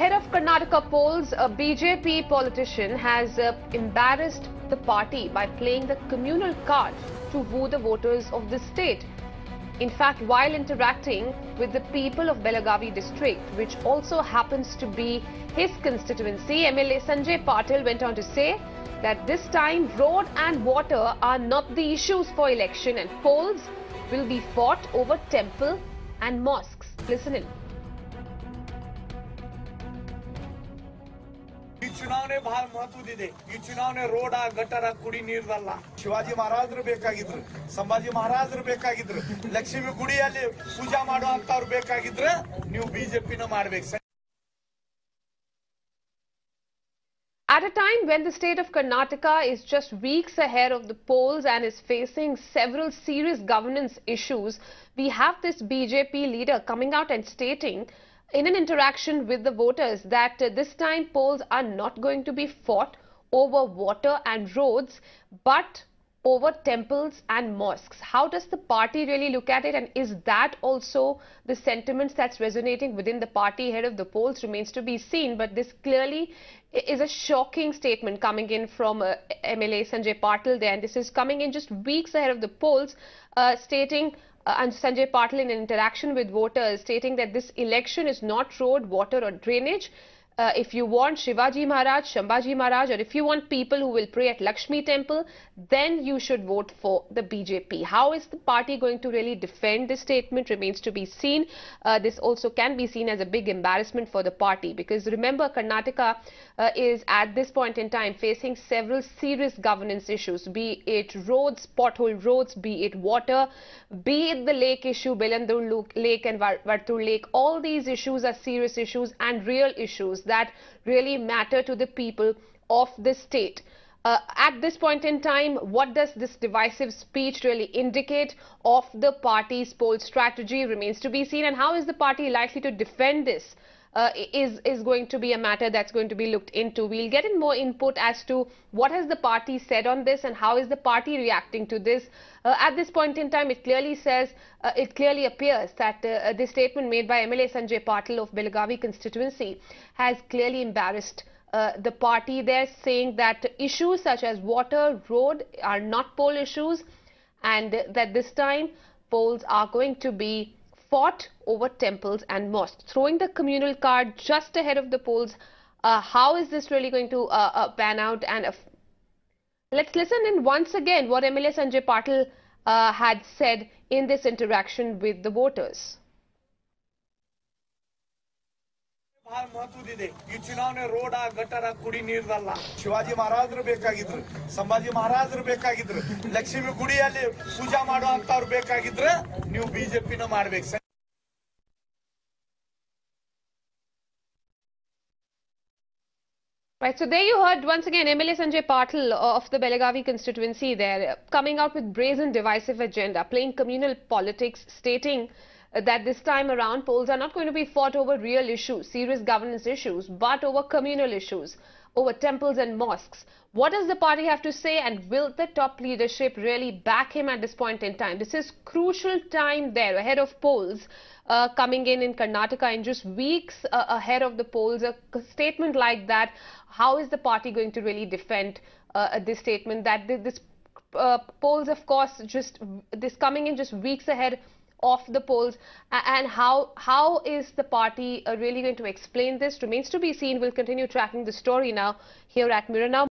Ahead of Karnataka polls, a BJP politician has uh, embarrassed the party by playing the communal card to woo the voters of the state. In fact, while interacting with the people of Belagavi district, which also happens to be his constituency, MLA Sanjay Patil went on to say that this time road and water are not the issues for election and polls will be fought over temple and mosques. Listen in. ಚುನಾವಣೆ ಬಹಳ ಮಹತ್ವದಿದೆ ಈ ಚುನಾವಣೆ road gutter ಕುಡಿ ನೀರ್ದಲ್ಲ ಶಿವಾಜಿ ಮಹಾರಾಜರು ಬೇಕಾಗಿದ್ರು ಸಂಭಾಜಿ ಮಹಾರಾಜರು ಬೇಕಾಗಿದ್ರು ಲಕ್ಷ್ಮಿ ಗುಡಿಯಲ್ಲಿ ಪೂಜಾ ಮಾಡುವಂತವ್ರು ಬೇಕಾಗಿದ್ರೆ ನೀವು ಬಿಜೆಪಿನ ಮಾಡ್ಬೇಕು At a time when the state of Karnataka is just weeks ahead of the polls and is facing several serious governance issues, we have this BJP leader coming out and stating in an interaction with the voters that uh, this time polls are not going to be fought over water and roads, but over temples and mosques. How does the party really look at it? And is that also the sentiments that's resonating within the party ahead of the polls remains to be seen. But this clearly is a shocking statement coming in from uh, MLA Sanjay Patil there. And this is coming in just weeks ahead of the polls uh, stating uh, and Sanjay Patil in an interaction with voters stating that this election is not road, water or drainage uh, if you want Shivaji Maharaj, Shambhaji Maharaj, or if you want people who will pray at Lakshmi temple, then you should vote for the BJP. How is the party going to really defend this statement remains to be seen. Uh, this also can be seen as a big embarrassment for the party because remember Karnataka uh, is at this point in time facing several serious governance issues, be it roads, pothole roads, be it water, be it the lake issue, Bellandur Lake and Var- Vartur Lake. All these issues are serious issues and real issues that really matter to the people of the state. Uh, at this point in time, what does this divisive speech really indicate of the party's poll strategy remains to be seen and how is the party likely to defend this? Uh, is is going to be a matter that's going to be looked into. We'll get in more input as to what has the party said on this and how is the party reacting to this. Uh, at this point in time, it clearly says, uh, it clearly appears that uh, the statement made by MLA Sanjay Patil of Belagavi constituency has clearly embarrassed uh, the party there, saying that issues such as water, road are not poll issues, and that this time polls are going to be fought over temples and mosques. Throwing the communal card just ahead of the polls, uh, how is this really going to uh, uh, pan out? And if, let's listen in once again what MLA Sanjay Patil uh, had said in this interaction with the voters. ಬಹಳ ಮಹತ್ವದಿದೆ ಈ ಚುನಾವಣೆ road gutter ಕುಡಿ ನೀರ್ದಲ್ಲ ಶಿವಾಜಿ ಮಹಾರಾಜರು ಬೇಕಾಗಿದ್ರು ಸಂಭಾಜಿ ಮಹಾರಾಜರು ಬೇಕಾಗಿದ್ರು ಲಕ್ಷ್ಮಿ ಗುಡಿಯಲ್ಲಿ ಪೂಜಾ ಮಾಡುವಂತವ್ರು ಬೇಕಾಗಿದ್ರೆ ನೀವು ಬಿಜೆಪಿನ ಮಾಡ್ಬೇಕು Right, so there you heard once again MLA Sanjay Patil of the Belagavi constituency there uh, coming out with brazen divisive agenda, playing communal politics, stating that this time around polls are not going to be fought over real issues, serious governance issues, but over communal issues, over temples and mosques. What does the party have to say and will the top leadership really back him at this point in time? This is crucial time there ahead of polls uh, coming in in Karnataka in just weeks uh, ahead of the polls. A statement like that, how is the party going to really defend uh, this statement that this uh, polls, of course, just this coming in just weeks ahead of the polls and how how is the party uh, really going to explain this remains to be seen. We'll continue tracking the story now here at Mirror Now.